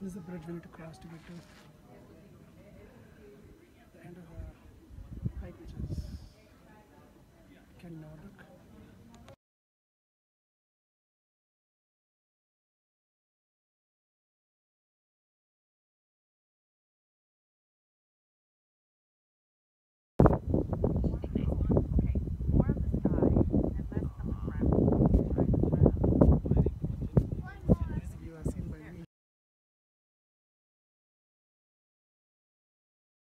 This is the bridge we need to cross to get to. The end of the hike, which is